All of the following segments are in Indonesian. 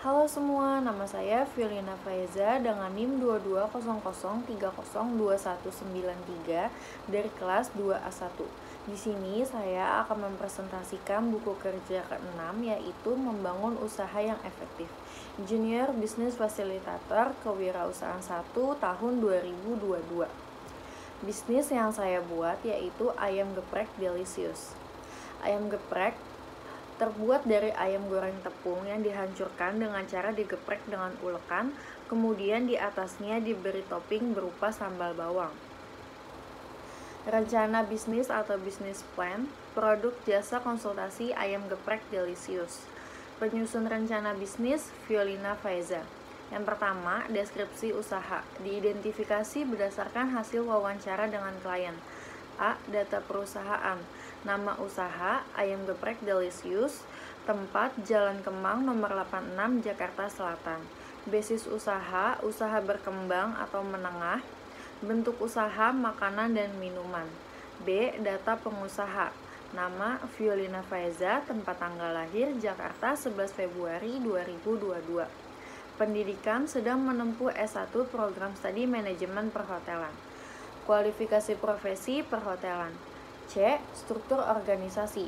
Halo semua, nama saya Violina Faiza dengan NIM 2200302193 dari kelas 2A1. Di sini saya akan mempresentasikan buku kerja ke-6 yaitu Membangun Usaha yang Efektif. Junior Business Facilitator Kewirausahaan 1 tahun 2022. Bisnis yang saya buat yaitu ayam geprek delicious. Ayam geprek terbuat dari ayam goreng tepung yang dihancurkan dengan cara digeprek dengan ulekan, kemudian di atasnya diberi topping berupa sambal bawang. Rencana bisnis atau bisnis plan, produk jasa konsultasi ayam geprek delicious. Penyusun rencana bisnis, Violina Faiza. Yang pertama, deskripsi usaha. Diidentifikasi berdasarkan hasil wawancara dengan klien. A. Data perusahaan Nama usaha Ayam Geprek Delicious. Tempat Jalan Kemang nomor 86 Jakarta Selatan. Basis usaha Usaha berkembang atau menengah. Bentuk usaha makanan dan minuman. B. Data pengusaha. Nama Violina Faiza Tempat tanggal lahir Jakarta 11 Februari 2022 Pendidikan sedang menempuh S1 Program Studi Manajemen Perhotelan. Kualifikasi profesi perhotelan. C. Struktur organisasi.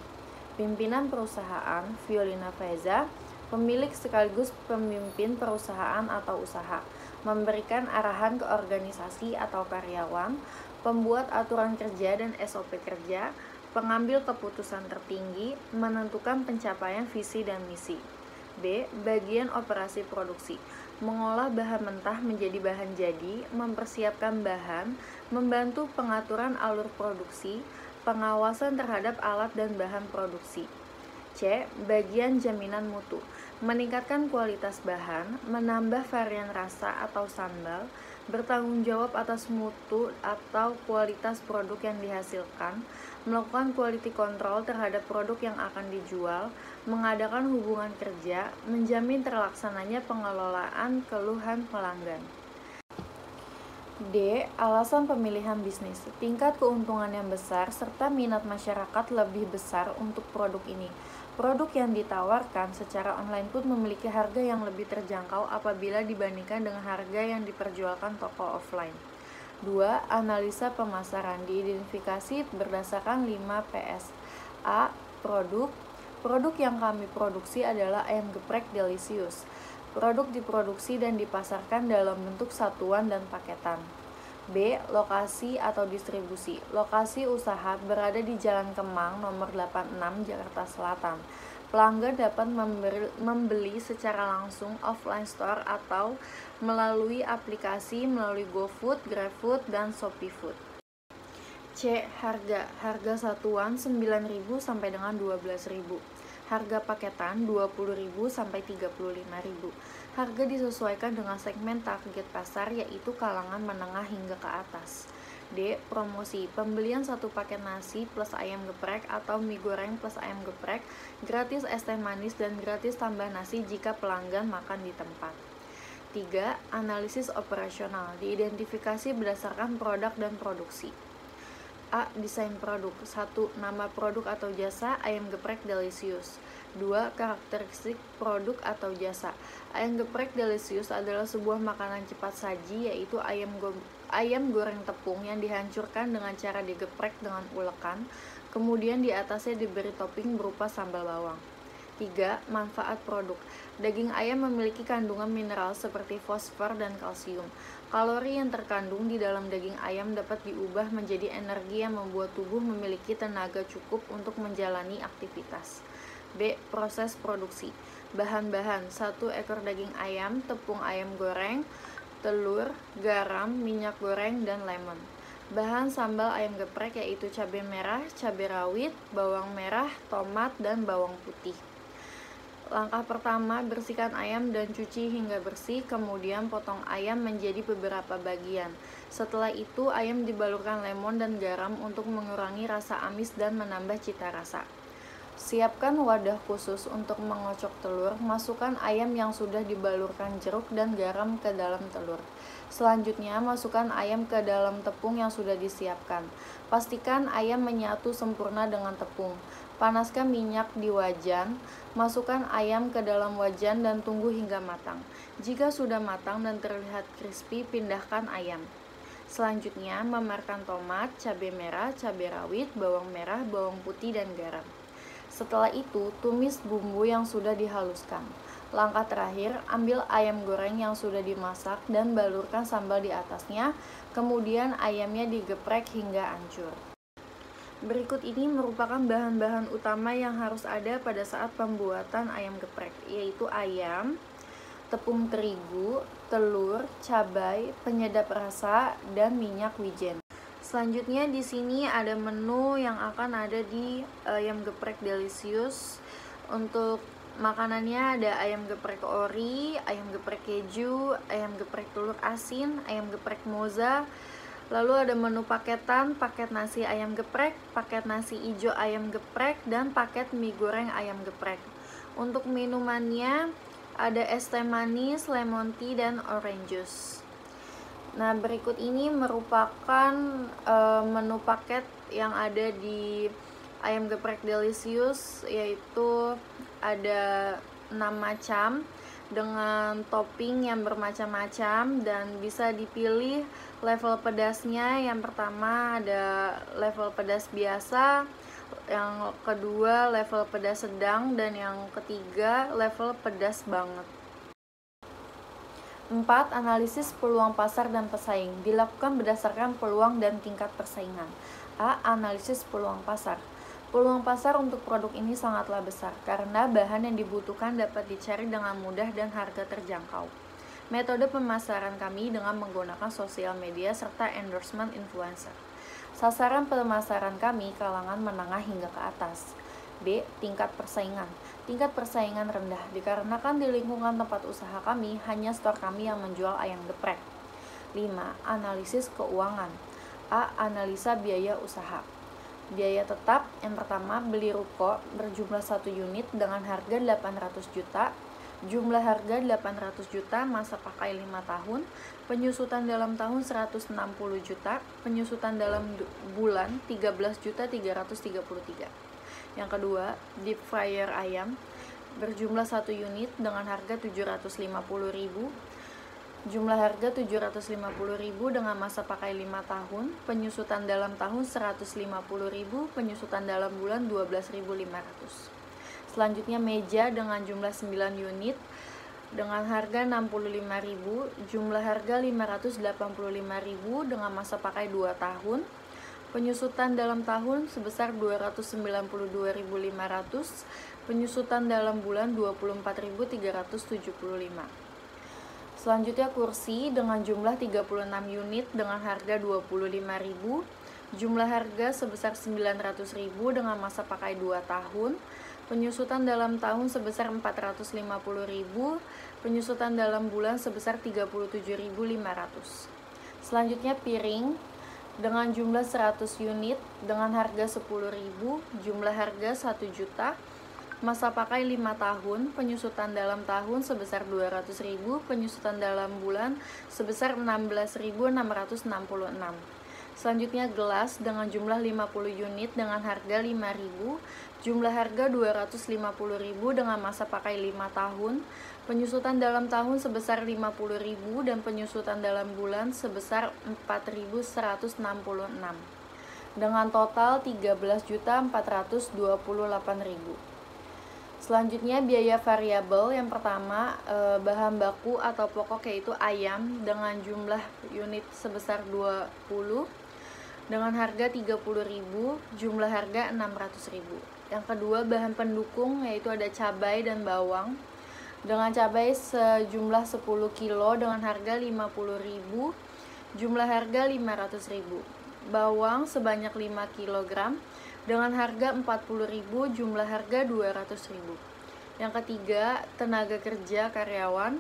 Pimpinan perusahaan Violina Feza, pemilik sekaligus pemimpin perusahaan atau usaha, memberikan arahan ke organisasi atau karyawan, pembuat aturan kerja dan SOP kerja, pengambil keputusan tertinggi, menentukan pencapaian visi dan misi. B. Bagian operasi produksi mengolah bahan mentah menjadi bahan jadi, mempersiapkan bahan, membantu pengaturan alur produksi, pengawasan terhadap alat dan bahan produksi. C. Bagian jaminan mutu meningkatkan kualitas bahan, menambah varian rasa atau sambal, bertanggung jawab atas mutu atau kualitas produk yang dihasilkan, melakukan quality control terhadap produk yang akan dijual, mengadakan hubungan kerja, menjamin terlaksananya pengelolaan keluhan pelanggan. D. Alasan pemilihan bisnis. Tingkat keuntungan yang besar serta minat masyarakat lebih besar untuk produk ini. Produk yang ditawarkan secara online pun memiliki harga yang lebih terjangkau apabila dibandingkan dengan harga yang diperjualkan toko offline. 2. Analisa pemasaran diidentifikasi berdasarkan 5 PS. A. Produk Produk yang kami produksi adalah ayam geprek delicious. Produk diproduksi dan dipasarkan dalam bentuk satuan dan paketan. B. Lokasi atau distribusi. Lokasi usaha berada di Jalan Kemang nomor 86 Jakarta Selatan. Pelanggan dapat membeli, secara langsung offline store atau melalui aplikasi melalui GoFood, GrabFood, dan ShopeeFood. C. Harga. Harga satuan 9.000 sampai dengan 12.000. Harga paketan 20.000 sampai 35.000. Harga disesuaikan dengan segmen target pasar yaitu kalangan menengah hingga ke atas. D. Promosi Pembelian satu paket nasi plus ayam geprek atau mie goreng plus ayam geprek gratis es teh manis dan gratis tambah nasi jika pelanggan makan di tempat. 3. Analisis operasional Diidentifikasi berdasarkan produk dan produksi A. Desain produk 1. Nama produk atau jasa ayam geprek delicious 2. Karakteristik produk atau jasa Ayam geprek delicious adalah sebuah makanan cepat saji yaitu ayam go ayam goreng tepung yang dihancurkan dengan cara digeprek dengan ulekan kemudian di atasnya diberi topping berupa sambal bawang 3. Manfaat produk Daging ayam memiliki kandungan mineral seperti fosfor dan kalsium. Kalori yang terkandung di dalam daging ayam dapat diubah menjadi energi yang membuat tubuh memiliki tenaga cukup untuk menjalani aktivitas. B. Proses produksi Bahan-bahan 1 ekor daging ayam, tepung ayam goreng, telur, garam, minyak goreng, dan lemon. Bahan sambal ayam geprek yaitu cabai merah, cabai rawit, bawang merah, tomat, dan bawang putih. Langkah pertama, bersihkan ayam dan cuci hingga bersih, kemudian potong ayam menjadi beberapa bagian. Setelah itu, ayam dibalurkan lemon dan garam untuk mengurangi rasa amis dan menambah cita rasa. Siapkan wadah khusus untuk mengocok telur, masukkan ayam yang sudah dibalurkan jeruk dan garam ke dalam telur. Selanjutnya, masukkan ayam ke dalam tepung yang sudah disiapkan. Pastikan ayam menyatu sempurna dengan tepung. Panaskan minyak di wajan, masukkan ayam ke dalam wajan dan tunggu hingga matang. Jika sudah matang dan terlihat crispy, pindahkan ayam. Selanjutnya, memarkan tomat, cabai merah, cabai rawit, bawang merah, bawang putih, dan garam. Setelah itu, tumis bumbu yang sudah dihaluskan. Langkah terakhir, ambil ayam goreng yang sudah dimasak dan balurkan sambal di atasnya, kemudian ayamnya digeprek hingga hancur. Berikut ini merupakan bahan-bahan utama yang harus ada pada saat pembuatan ayam geprek, yaitu ayam, tepung terigu, telur, cabai, penyedap rasa, dan minyak wijen. Selanjutnya di sini ada menu yang akan ada di ayam geprek delicious. Untuk makanannya ada ayam geprek ori, ayam geprek keju, ayam geprek telur asin, ayam geprek moza, Lalu ada menu paketan, paket nasi ayam geprek, paket nasi hijau ayam geprek, dan paket mie goreng ayam geprek. Untuk minumannya ada es teh manis, lemon tea, dan orange juice. Nah, berikut ini merupakan uh, menu paket yang ada di ayam geprek delicious yaitu ada 6 macam dengan topping yang bermacam-macam dan bisa dipilih level pedasnya. Yang pertama ada level pedas biasa, yang kedua level pedas sedang dan yang ketiga level pedas banget. 4. Analisis peluang pasar dan pesaing dilakukan berdasarkan peluang dan tingkat persaingan. A. Analisis peluang pasar Peluang pasar untuk produk ini sangatlah besar karena bahan yang dibutuhkan dapat dicari dengan mudah dan harga terjangkau. Metode pemasaran kami dengan menggunakan sosial media serta endorsement influencer. Sasaran pemasaran kami kalangan menengah hingga ke atas. B. Tingkat persaingan. Tingkat persaingan rendah dikarenakan di lingkungan tempat usaha kami hanya stor kami yang menjual ayam geprek. 5. Analisis keuangan. A. Analisa biaya usaha. Biaya tetap yang pertama beli ruko berjumlah satu unit dengan harga 800 juta. Jumlah harga 800 juta, masa pakai 5 tahun, penyusutan dalam tahun 160 juta, penyusutan dalam bulan 13 juta 333. Yang kedua, deep fryer ayam. Berjumlah satu unit dengan harga 750 ribu Jumlah harga 750.000 dengan masa pakai 5 tahun, penyusutan dalam tahun 150.000, penyusutan dalam bulan 12.500. Selanjutnya meja dengan jumlah 9 unit dengan harga 65.000, jumlah harga 585.000 dengan masa pakai 2 tahun. Penyusutan dalam tahun sebesar 292.500, penyusutan dalam bulan 24.375. Selanjutnya kursi dengan jumlah 36 unit dengan harga 25.000, jumlah harga sebesar 900.000 dengan masa pakai 2 tahun, penyusutan dalam tahun sebesar 450.000, penyusutan dalam bulan sebesar 37.500. Selanjutnya piring dengan jumlah 100 unit dengan harga 10.000, jumlah harga 1 juta, Masa pakai 5 tahun, penyusutan dalam tahun sebesar 200.000, penyusutan dalam bulan sebesar 16.666. Selanjutnya gelas dengan jumlah 50 unit dengan harga 5.000, jumlah harga 250.000 dengan masa pakai 5 tahun, penyusutan dalam tahun sebesar 50.000 dan penyusutan dalam bulan sebesar 4.166 dengan total 13.428.000. Selanjutnya biaya variabel yang pertama eh, bahan baku atau pokok yaitu ayam dengan jumlah unit sebesar 20 dengan harga 30.000, jumlah harga 600.000. Yang kedua bahan pendukung yaitu ada cabai dan bawang dengan cabai sejumlah 10 kilo dengan harga 50.000, jumlah harga 500.000. Bawang sebanyak 5 kg dengan harga 40.000 jumlah harga 200.000 yang ketiga tenaga kerja karyawan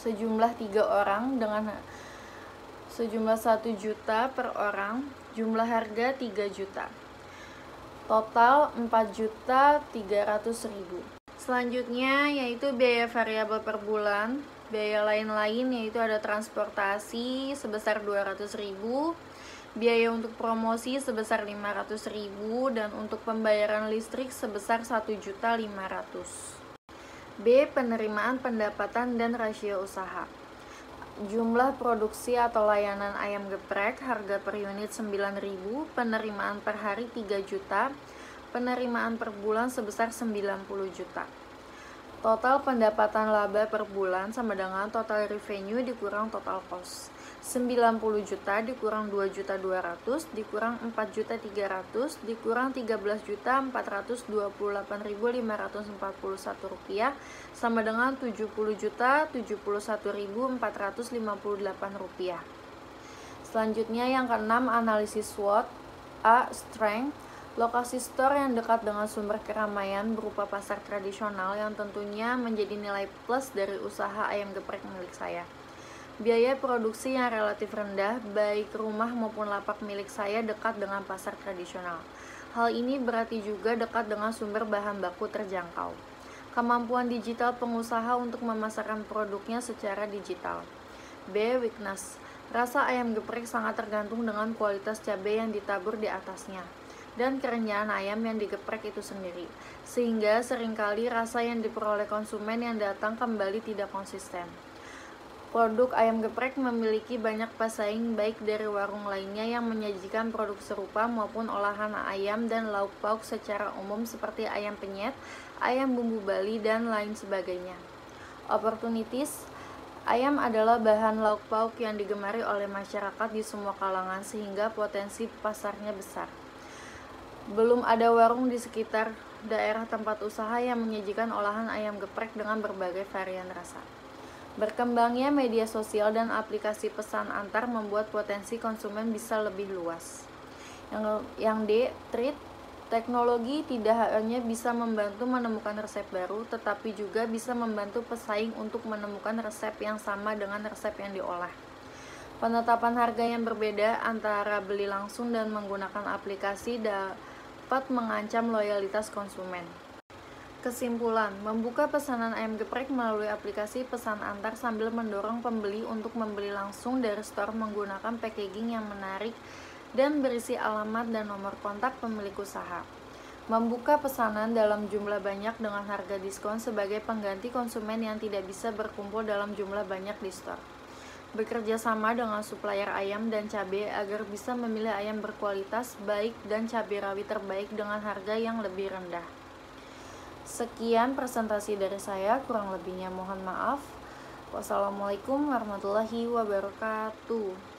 sejumlah tiga orang dengan sejumlah 1 juta per orang jumlah harga 3 juta. Total 4 juta 300 ribu. Selanjutnya yaitu biaya variabel per bulan. Biaya lain-lain yaitu ada transportasi sebesar 200 ribu biaya untuk promosi sebesar 500.000 dan untuk pembayaran listrik sebesar 1.500. B. Penerimaan pendapatan dan rasio usaha. Jumlah produksi atau layanan ayam geprek harga per unit 9.000, penerimaan per hari 3 juta, penerimaan per bulan sebesar 90 juta. Total pendapatan laba per bulan sama dengan total revenue dikurang total cost. 90 juta dikurang 2 juta 200 dikurang 4 juta 300 dikurang 13 juta 428.541 rupiah sama dengan 70 juta 71.458 rupiah. Selanjutnya yang keenam analisis SWOT A. Strength Lokasi store yang dekat dengan sumber keramaian berupa pasar tradisional yang tentunya menjadi nilai plus dari usaha ayam geprek milik saya. Biaya produksi yang relatif rendah, baik rumah maupun lapak milik saya dekat dengan pasar tradisional. Hal ini berarti juga dekat dengan sumber bahan baku terjangkau. Kemampuan digital pengusaha untuk memasarkan produknya secara digital. B. Weakness Rasa ayam geprek sangat tergantung dengan kualitas cabai yang ditabur di atasnya dan kerenyahan ayam yang digeprek itu sendiri, sehingga sering kali rasa yang diperoleh konsumen yang datang kembali tidak konsisten. Produk ayam geprek memiliki banyak pesaing baik dari warung lainnya yang menyajikan produk serupa maupun olahan ayam dan lauk pauk secara umum seperti ayam penyet, ayam bumbu Bali, dan lain sebagainya. Opportunities Ayam adalah bahan lauk pauk yang digemari oleh masyarakat di semua kalangan sehingga potensi pasarnya besar. Belum ada warung di sekitar daerah tempat usaha yang menyajikan olahan ayam geprek dengan berbagai varian rasa. Berkembangnya media sosial dan aplikasi pesan antar membuat potensi konsumen bisa lebih luas. Yang, yang D, treat Teknologi tidak hanya bisa membantu menemukan resep baru, tetapi juga bisa membantu pesaing untuk menemukan resep yang sama dengan resep yang diolah. Penetapan harga yang berbeda antara beli langsung dan menggunakan aplikasi dapat mengancam loyalitas konsumen. Kesimpulan, membuka pesanan ayam geprek melalui aplikasi pesan antar sambil mendorong pembeli untuk membeli langsung dari store menggunakan packaging yang menarik dan berisi alamat dan nomor kontak pemilik usaha. Membuka pesanan dalam jumlah banyak dengan harga diskon sebagai pengganti konsumen yang tidak bisa berkumpul dalam jumlah banyak di store bekerja sama dengan supplier ayam dan cabai agar bisa memilih ayam berkualitas baik dan cabai rawit terbaik dengan harga yang lebih rendah. Sekian presentasi dari saya, kurang lebihnya mohon maaf. Wassalamualaikum warahmatullahi wabarakatuh.